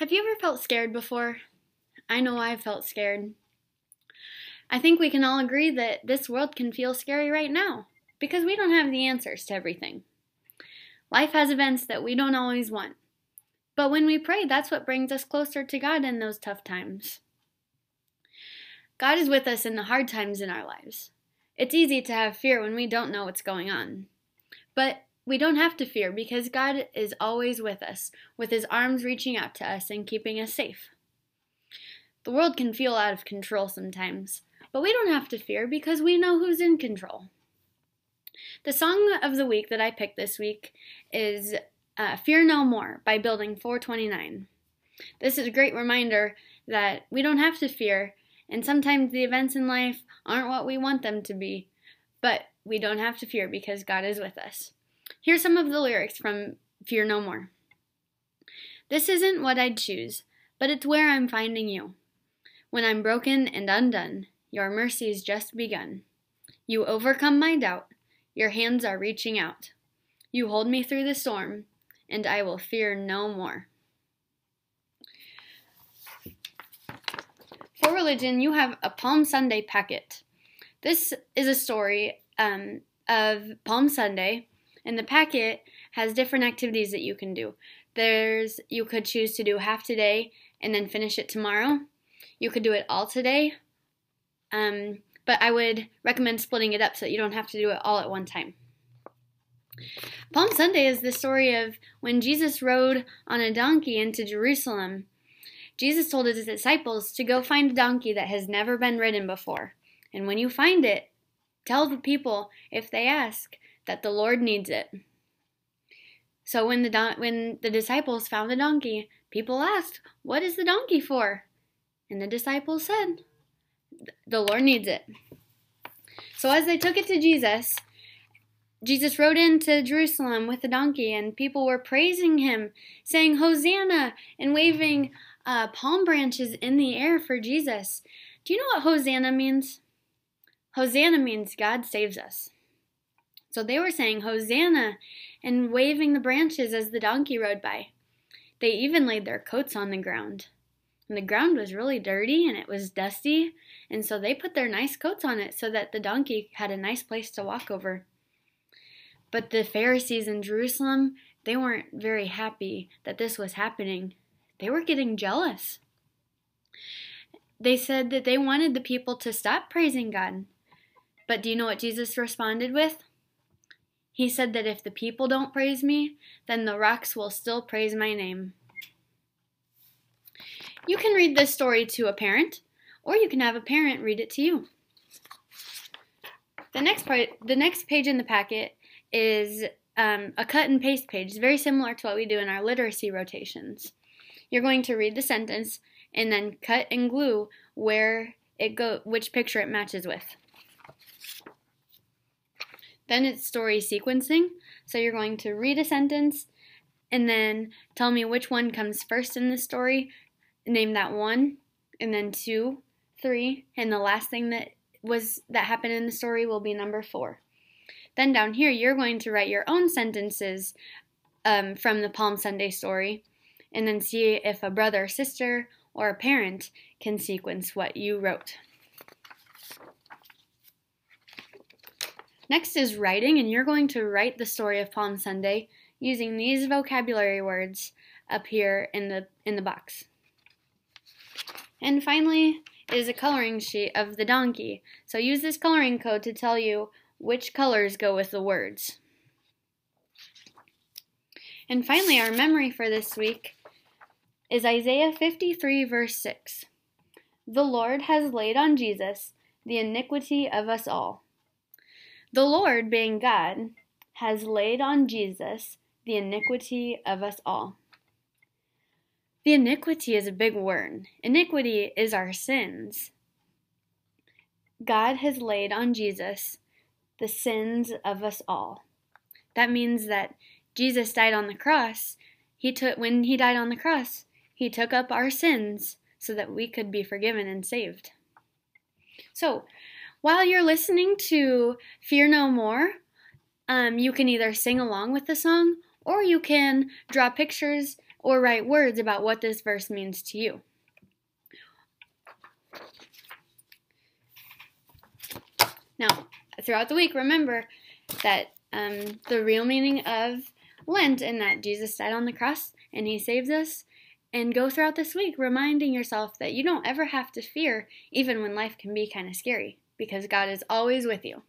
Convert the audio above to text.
Have you ever felt scared before? I know I've felt scared. I think we can all agree that this world can feel scary right now because we don't have the answers to everything. Life has events that we don't always want. But when we pray, that's what brings us closer to God in those tough times. God is with us in the hard times in our lives. It's easy to have fear when we don't know what's going on. But we don't have to fear because God is always with us, with His arms reaching out to us and keeping us safe. The world can feel out of control sometimes, but we don't have to fear because we know who's in control. The song of the week that I picked this week is uh, Fear No More by Building 429. This is a great reminder that we don't have to fear, and sometimes the events in life aren't what we want them to be, but we don't have to fear because God is with us. Here's some of the lyrics from Fear No More. This isn't what I'd choose, but it's where I'm finding you. When I'm broken and undone, your mercy's just begun. You overcome my doubt, your hands are reaching out. You hold me through the storm, and I will fear no more. For religion, you have a Palm Sunday packet. This is a story um, of Palm Sunday, and the packet has different activities that you can do. There's you could choose to do half today and then finish it tomorrow. You could do it all today, um, but I would recommend splitting it up so that you don't have to do it all at one time. Palm Sunday is the story of when Jesus rode on a donkey into Jerusalem. Jesus told his disciples to go find a donkey that has never been ridden before. And when you find it, tell the people, if they ask, that the Lord needs it. So when the don- when the disciples found the donkey, people asked, "What is the donkey for?" And the disciples said, "The Lord needs it." So as they took it to Jesus, Jesus rode into Jerusalem with the donkey, and people were praising him, saying, Hosanna, and waving uh, palm branches in the air for Jesus. Do you know what Hosanna means? Hosanna means God saves us. So they were saying Hosanna and waving the branches as the donkey rode by. They even laid their coats on the ground. And the ground was really dirty and it was dusty, and so they put their nice coats on it so that the donkey had a nice place to walk over. But the Pharisees in Jerusalem, they weren't very happy that this was happening. They were getting jealous. They said that they wanted the people to stop praising God. But do you know what Jesus responded with? He said that if the people don't praise me, then the rocks will still praise my name. You can read this story to a parent, or you can have a parent read it to you. The next part, the next page in the packet is um, a cut and paste page, It's very similar to what we do in our literacy rotations. You're going to read the sentence and then cut and glue where it go, which picture it matches with. Then it's story sequencing. So you're going to read a sentence and then tell me which one comes first in the story. Name that one, and then two, three, and the last thing that was that happened in the story will be number four. Then down here, you're going to write your own sentences um, from the Palm Sunday story and then see if a brother, sister, or a parent can sequence what you wrote. Next is writing, and you're going to write the story of Palm Sunday using these vocabulary words up here in the in the box. And finally is a coloring sheet of the donkey. So use this coloring code to tell you which colors go with the words. And finally, our memory for this week is Isaiah 53, verse 6. The Lord has laid on Jesus the iniquity of us all. The Lord, being God, has laid on Jesus the iniquity of us all. The iniquity is a big word. Iniquity is our sins. God has laid on Jesus the sins of us all. That means that Jesus died on the cross. He took when he died on the cross, he took up our sins so that we could be forgiven and saved. So, while you're listening to Fear No More, um, you can either sing along with the song or you can draw pictures or write words about what this verse means to you. Now, throughout the week, remember that um, the real meaning of Lent and that Jesus died on the cross and he saves us. And go throughout this week reminding yourself that you don't ever have to fear, even when life can be kind of scary, because God is always with you.